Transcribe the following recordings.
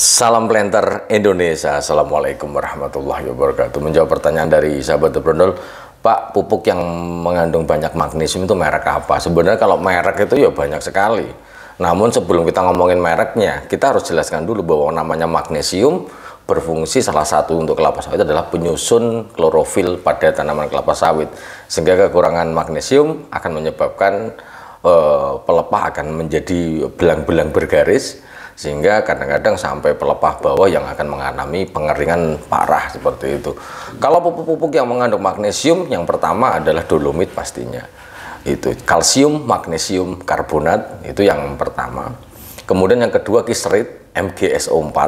Salam planter Indonesia. Assalamualaikum warahmatullahi wabarakatuh. Menjawab pertanyaan dari sahabat Brondol, Pak, pupuk yang mengandung banyak magnesium itu merek apa? Sebenarnya kalau merek itu ya banyak sekali. Namun sebelum kita ngomongin mereknya, kita harus jelaskan dulu bahwa namanya magnesium berfungsi salah satu untuk kelapa sawit adalah penyusun klorofil pada tanaman kelapa sawit. Sehingga kekurangan magnesium akan menyebabkan uh, pelepah akan menjadi belang-belang bergaris sehingga kadang-kadang sampai pelepah bawah yang akan mengalami pengeringan parah seperti itu. Kalau pupuk-pupuk yang mengandung magnesium, yang pertama adalah dolomit pastinya. Itu kalsium, magnesium, karbonat, itu yang pertama. Kemudian yang kedua kisrit, MgSO4.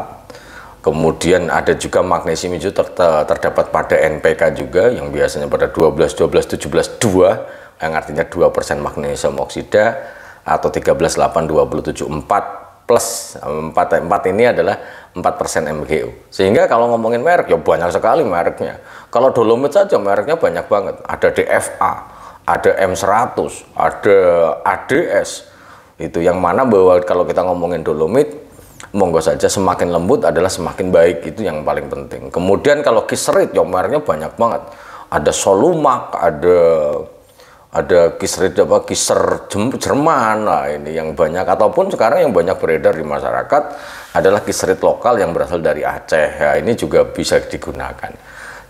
Kemudian ada juga magnesium itu ter terdapat pada NPK juga yang biasanya pada 12, 12, 17, 2 yang artinya 2% magnesium oksida atau 13, 8, 27, 4 plus 4, 4 ini adalah 4% MGU. Sehingga kalau ngomongin merek ya banyak sekali mereknya. Kalau dolomit saja mereknya banyak banget. Ada DFA, ada M100, ada ADS. Itu yang mana bahwa kalau kita ngomongin dolomit monggo saja semakin lembut adalah semakin baik itu yang paling penting. Kemudian kalau kiserit ya mereknya banyak banget. Ada Solumak, ada ada kisrit apa kiser Jerman. Nah ini yang banyak. Ataupun sekarang yang banyak beredar di masyarakat adalah kisrit lokal yang berasal dari Aceh. Ya ini juga bisa digunakan.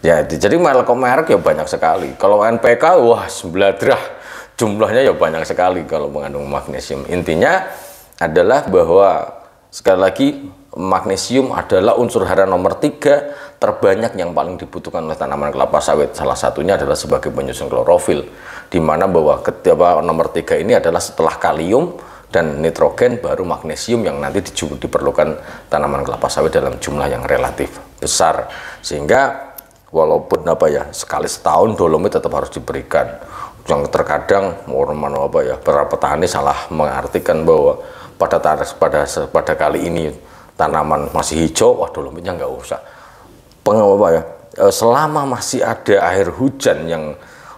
Ya jadi merek ya banyak sekali. Kalau NPK wah sebeladrah jumlahnya ya banyak sekali kalau mengandung magnesium. Intinya adalah bahwa sekali lagi magnesium adalah unsur hara nomor tiga terbanyak yang paling dibutuhkan oleh tanaman kelapa sawit. Salah satunya adalah sebagai penyusun klorofil, di mana bahwa ketiga nomor tiga ini adalah setelah kalium dan nitrogen baru magnesium yang nanti diperlukan tanaman kelapa sawit dalam jumlah yang relatif besar. Sehingga walaupun apa ya sekali setahun dolomit tetap harus diberikan. Yang terkadang orang apa ya para petani salah mengartikan bahwa pada pada pada kali ini tanaman masih hijau, wah dolomitnya nggak usah. Pengapa ya? Eh, selama masih ada air hujan yang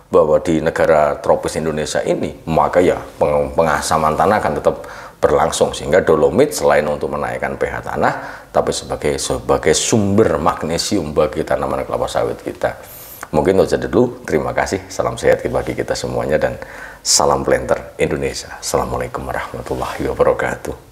bahwa di negara tropis Indonesia ini maka ya pengasaman tanah akan tetap berlangsung. Sehingga dolomit selain untuk menaikkan pH tanah tapi sebagai sebagai sumber magnesium bagi tanaman kelapa sawit kita. Mungkin itu saja dulu terima kasih. Salam sehat bagi kita semuanya dan salam planter Indonesia. Assalamualaikum warahmatullahi wabarakatuh